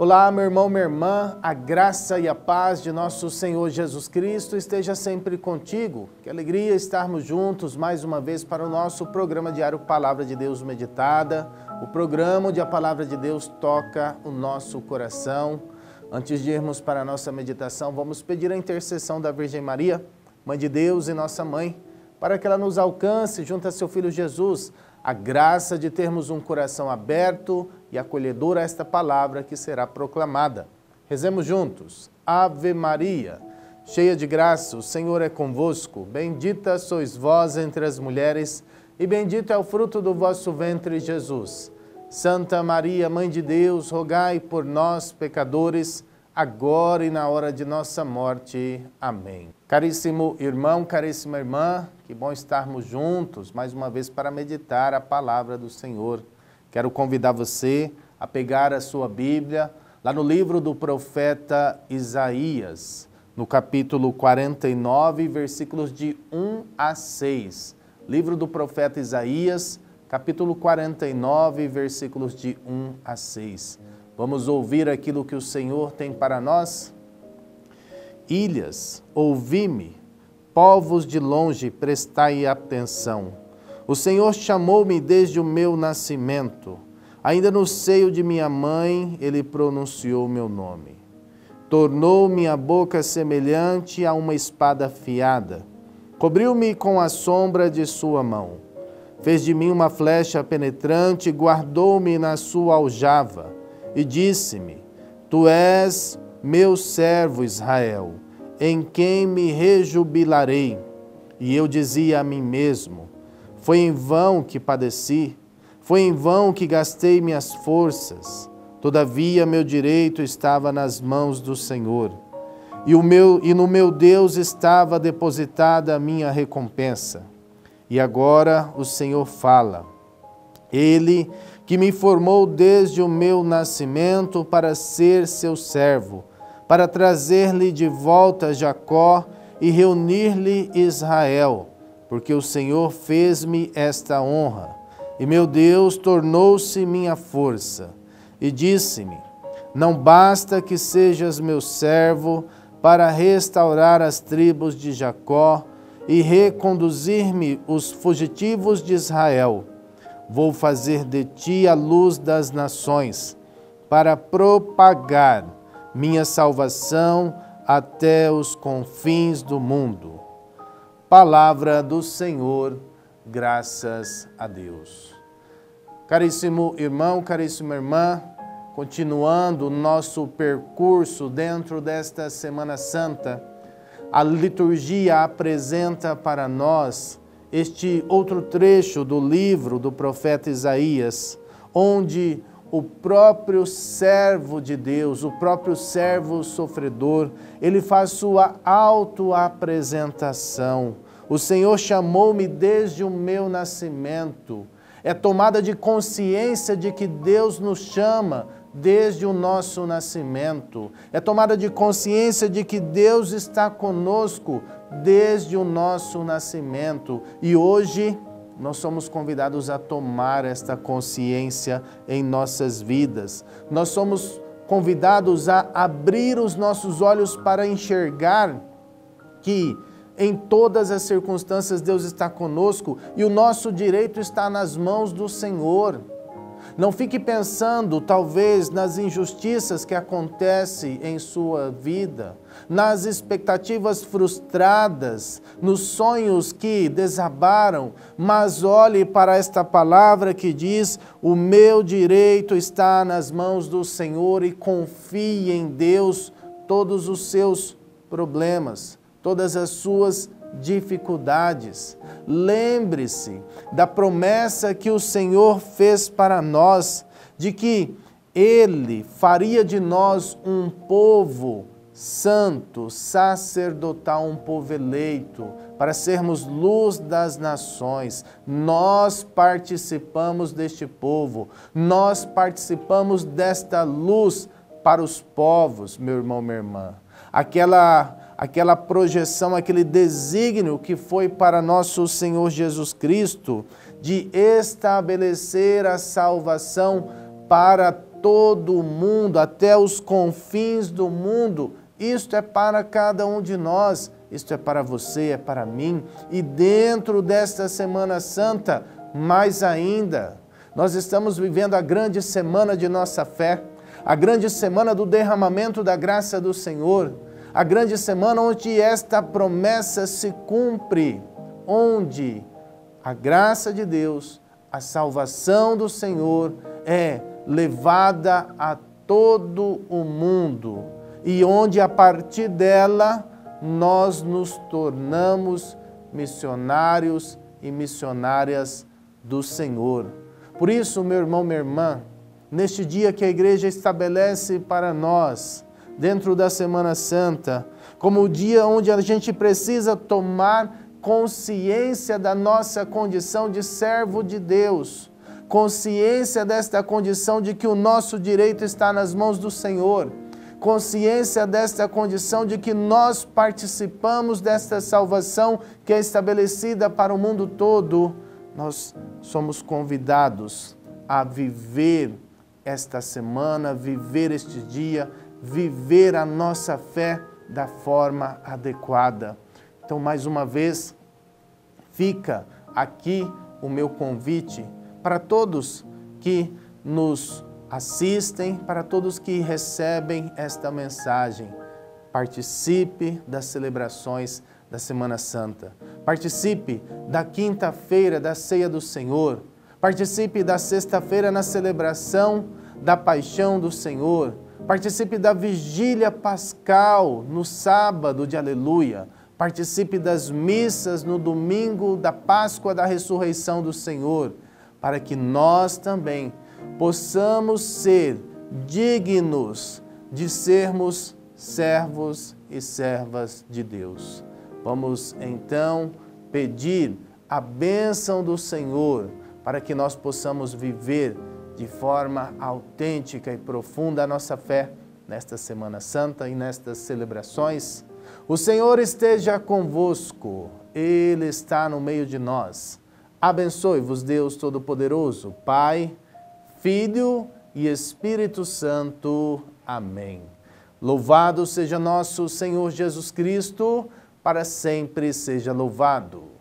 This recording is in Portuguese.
Olá, meu irmão, minha irmã, a graça e a paz de nosso Senhor Jesus Cristo esteja sempre contigo. Que alegria estarmos juntos mais uma vez para o nosso programa diário Palavra de Deus Meditada, o programa onde a Palavra de Deus toca o nosso coração. Antes de irmos para a nossa meditação, vamos pedir a intercessão da Virgem Maria, Mãe de Deus e nossa Mãe, para que ela nos alcance junto a seu Filho Jesus a graça de termos um coração aberto e acolhedor a esta palavra que será proclamada. Rezemos juntos. Ave Maria, cheia de graça, o Senhor é convosco. Bendita sois vós entre as mulheres, e bendito é o fruto do vosso ventre, Jesus. Santa Maria, Mãe de Deus, rogai por nós, pecadores, agora e na hora de nossa morte. Amém. Caríssimo irmão, caríssima irmã, que bom estarmos juntos mais uma vez para meditar a palavra do Senhor. Quero convidar você a pegar a sua Bíblia lá no livro do profeta Isaías, no capítulo 49, versículos de 1 a 6. Livro do profeta Isaías, capítulo 49, versículos de 1 a 6. Vamos ouvir aquilo que o Senhor tem para nós? Ilhas, ouvi-me, povos de longe, prestai atenção. O Senhor chamou-me desde o meu nascimento. Ainda no seio de minha mãe, ele pronunciou meu nome. Tornou minha boca semelhante a uma espada afiada. Cobriu-me com a sombra de sua mão. Fez de mim uma flecha penetrante, guardou-me na sua aljava e disse-me: Tu és meu servo Israel, em quem me rejubilarei. E eu dizia a mim mesmo: Foi em vão que padeci, foi em vão que gastei minhas forças. Todavia meu direito estava nas mãos do Senhor, e, o meu, e no meu Deus estava depositada a minha recompensa. E agora o Senhor fala. Ele que me formou desde o meu nascimento para ser seu servo, para trazer-lhe de volta Jacó e reunir-lhe Israel, porque o Senhor fez-me esta honra, e meu Deus tornou-se minha força, e disse-me: Não basta que sejas meu servo para restaurar as tribos de Jacó e reconduzir-me os fugitivos de Israel Vou fazer de ti a luz das nações, para propagar minha salvação até os confins do mundo. Palavra do Senhor, graças a Deus. Caríssimo irmão, caríssima irmã, continuando o nosso percurso dentro desta Semana Santa, a liturgia apresenta para nós este outro trecho do livro do profeta Isaías, onde o próprio servo de Deus, o próprio servo sofredor, ele faz sua autoapresentação. O Senhor chamou-me desde o meu nascimento. É tomada de consciência de que Deus nos chama desde o nosso nascimento. É tomada de consciência de que Deus está conosco desde o nosso nascimento. E hoje nós somos convidados a tomar esta consciência em nossas vidas. Nós somos convidados a abrir os nossos olhos para enxergar que em todas as circunstâncias Deus está conosco e o nosso direito está nas mãos do Senhor. Não fique pensando, talvez, nas injustiças que acontecem em sua vida, nas expectativas frustradas, nos sonhos que desabaram, mas olhe para esta palavra que diz: O meu direito está nas mãos do Senhor e confie em Deus todos os seus problemas, todas as suas dificuldades. Lembre-se da promessa que o Senhor fez para nós, de que Ele faria de nós um povo santo, sacerdotal, um povo eleito, para sermos luz das nações. Nós participamos deste povo, nós participamos desta luz para os povos, meu irmão, minha irmã. Aquela aquela projeção, aquele desígnio que foi para nosso Senhor Jesus Cristo de estabelecer a salvação para todo o mundo, até os confins do mundo. Isto é para cada um de nós, isto é para você, é para mim. E dentro desta Semana Santa, mais ainda, nós estamos vivendo a grande semana de nossa fé, a grande semana do derramamento da graça do Senhor, a grande semana onde esta promessa se cumpre, onde a graça de Deus, a salvação do Senhor é levada a todo o mundo e onde a partir dela nós nos tornamos missionários e missionárias do Senhor. Por isso, meu irmão, minha irmã, neste dia que a igreja estabelece para nós, dentro da Semana Santa, como o dia onde a gente precisa tomar consciência da nossa condição de servo de Deus, consciência desta condição de que o nosso direito está nas mãos do Senhor, consciência desta condição de que nós participamos desta salvação que é estabelecida para o mundo todo, nós somos convidados a viver esta semana, viver este dia, viver a nossa fé da forma adequada. Então, mais uma vez, fica aqui o meu convite para todos que nos assistem, para todos que recebem esta mensagem. Participe das celebrações da Semana Santa. Participe da quinta-feira da Ceia do Senhor. Participe da sexta-feira na celebração da Paixão do Senhor. Participe da vigília pascal no sábado de Aleluia. Participe das missas no domingo da Páscoa da Ressurreição do Senhor, para que nós também possamos ser dignos de sermos servos e servas de Deus. Vamos então pedir a bênção do Senhor para que nós possamos viver de forma autêntica e profunda a nossa fé nesta Semana Santa e nestas celebrações. O Senhor esteja convosco, Ele está no meio de nós. Abençoe-vos, Deus Todo-Poderoso, Pai, Filho e Espírito Santo. Amém. Louvado seja nosso Senhor Jesus Cristo, para sempre seja louvado.